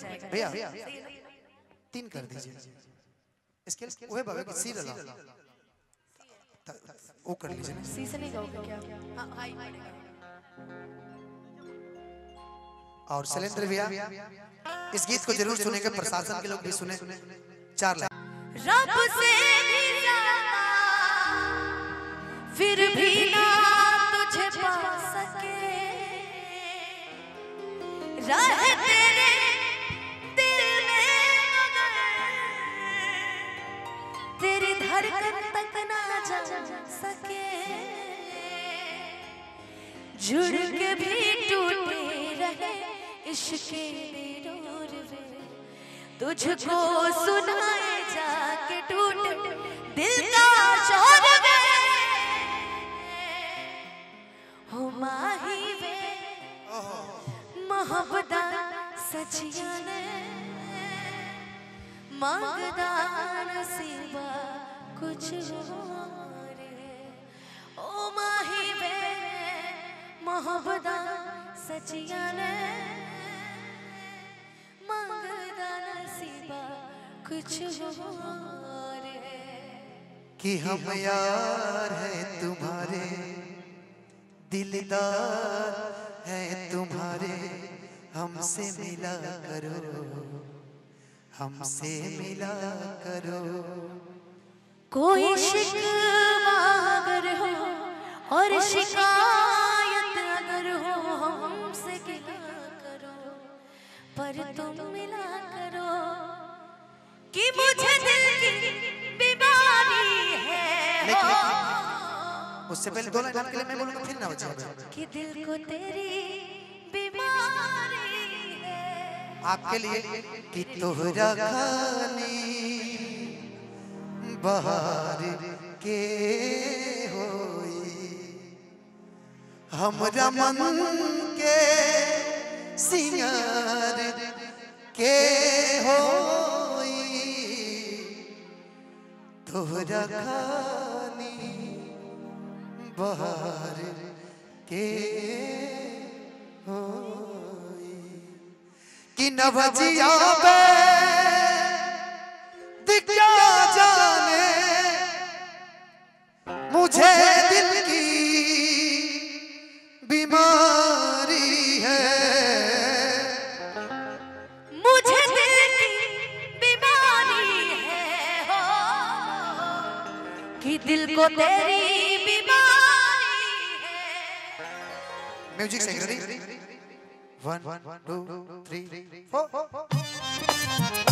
जाएगा भैया तीन कर दीजिए। इसके लिए वही बाबा की सी लगा वो कर लीजिए। ना सी से नहीं गाओगे क्या हाँ हाई और शैलेंद्र भैया इस गीत को ज़रूर सुनेंगे प्रशासन के लोग भी सुने। चार लाइन रब से भी ज़्यादा फिर भी ना तुझे पा सके। राह जुड़ के भी टूटे रहे, इश्क डोर तुझको सुनाए जाके टूट, दिल का चोर वे। हो माही वे, मोहब्बत सचिया ने मांगदा नसीबा कुछ और मोहब्बत सचिया ने मांगदा नसीबा कुछ और कि हम यार हैं तुम्हारे दिलदार हैं तुम्हारे हमसे मिला करो हमसे मिला करो। कोई शिकवा अगर हो और शिकायत पर तुम मिला करो कि मुझे दिल की बीमारी है। हो। उससे पहले दो लाइन आपके लिए मैं बोलूँगा फिर ना बचाओगे कि दिल को तेरी बीमारी है। आपके लिए कि तोहरा खानी बहार के होई। हमरा मन के सिंगार के हो तोहरा खानी बाहर के हो कि नवजिया बे one two three four Navjiya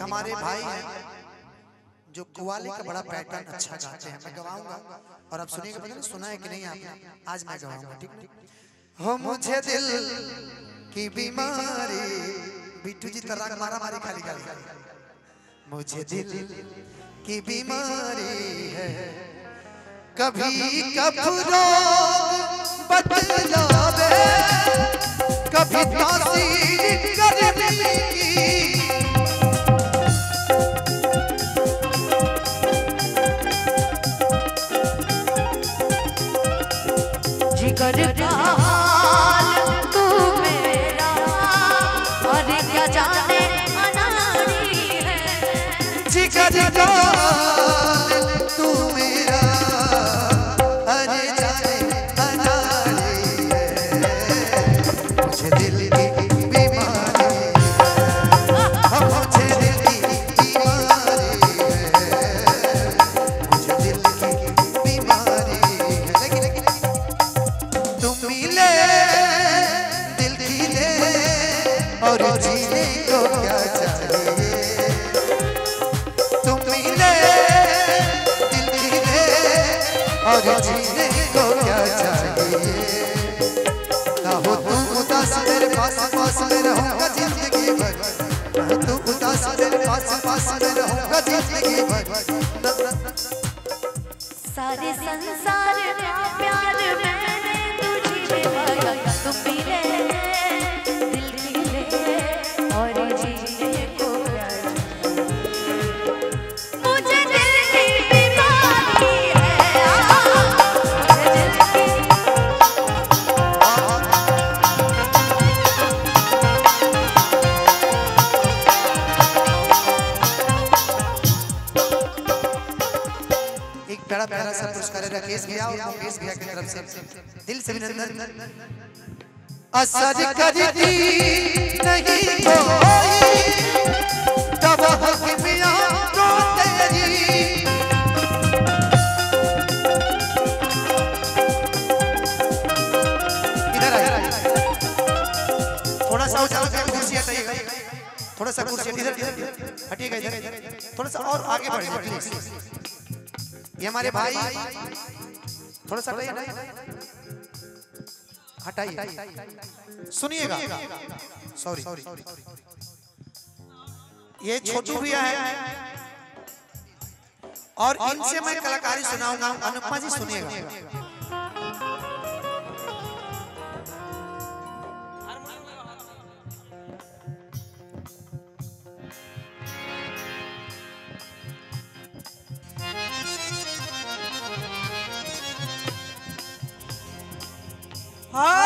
हमारे भाई हैं जो कुवाली का बड़ा पैटर्न अच्छा गाते हैं। मैं गवाऊँगा और आप सुनिएगा, पता सुना है कि नहीं आपने? आज मैं गवाऊँगा, ठीक हो? मुझे दिल की बीमारी बिट्टू जी तराक मारा मारी खाली खाली मुझे दिल की बीमारी है। कभी कफरो बतलावे कभी तासीर गर्मी Allah और जीने को क्या चाहिए? ना हो तू उदास मेरे पास पास में रहूँगा ज़िंदगी भर। ना तू उदास मेरे पास पास में रहूँगा ज़िंदगी भर। सारे संसार प्यार मैंने बड़ा प्यारा सा पुरस्कार राकेश भैया और मुकेश भैया की तरफ़ से। दिल से अभिनंदन असर करती नहीं कोई तो तेरी थोड़ा सा कुर्सी इधर इधर थोड़ा सा और आगे बढ़िए प्लीज़ ये हमारे भाई। थोड़ा सा हटाइए हटाइए। सुनिएगा। सॉरी ये छोटू भैया है। और इनसे मैं कलाकारी सुनाऊँगा। अनुपमा जी सुनिएगा। तीर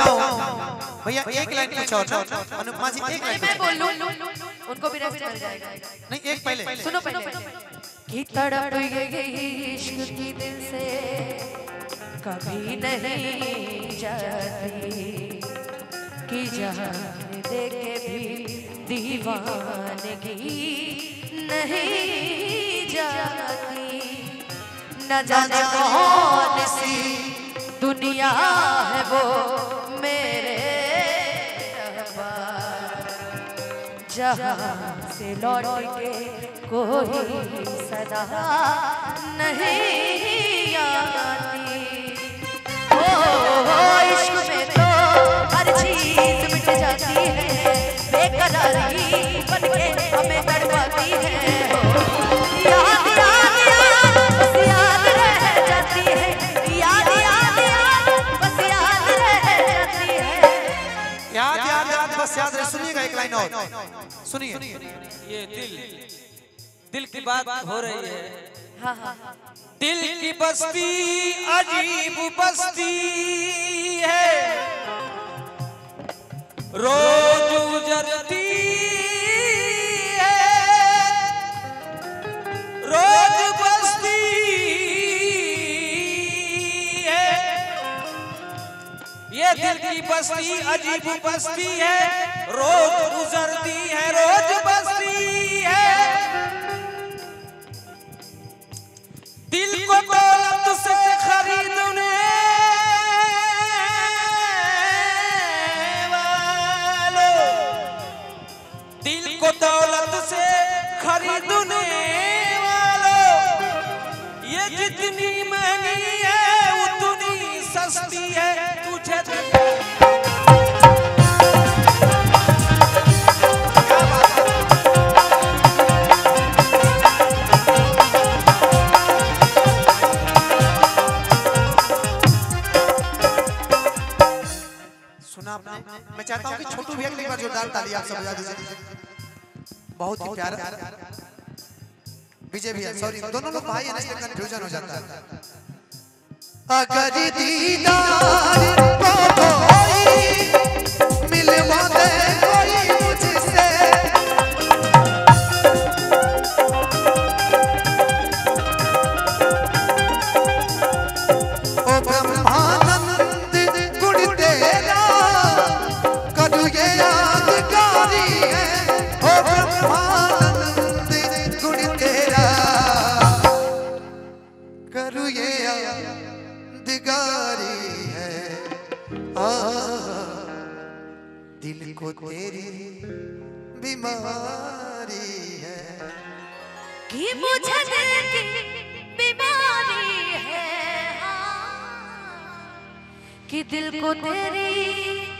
हूँ भैया एक लाइन कुछ और अनुपमा जी एक लाइन मैं बोल लूँ? उनको भी रेस्ट मिल जाएगा। नहीं एक पहले। सुनो पहले। कि तड़प गई इश्क की दिल से कभी नहीं जाती। कि जहाँ देखे भी दीवानगी नहीं जाती। न जाने कौन सी दुनिया है वो। से लौट के कोई सदा नहीं आती ये दिल दिल। की बात हो रही है। हाँ। हाँ हाँ। दिल की बस्ती अजीब बस्ती है। रोज उजरती है। रोज बस्ती है। ये दिल की बस्ती अजीब बस्ती है। रोज गुजरती है रोज बस्ती बसी है दिल को दौलत से खरीदने वालों दिल को दौलत से खरीदने चाहता हूँ कि छोटू भैया एक बार जोरदार ताली आप सब दीजिए। बहुत ही प्यारा। विजय भैया सॉरी दोनों लोग भाई हैं कंफ्यूजन हो जाता है। अगर दीदार यादगारी है। आ दिल को तेरी बीमारी है। कि मुझे दिल की बीमारी है। हाँ, कि दिल को तेरी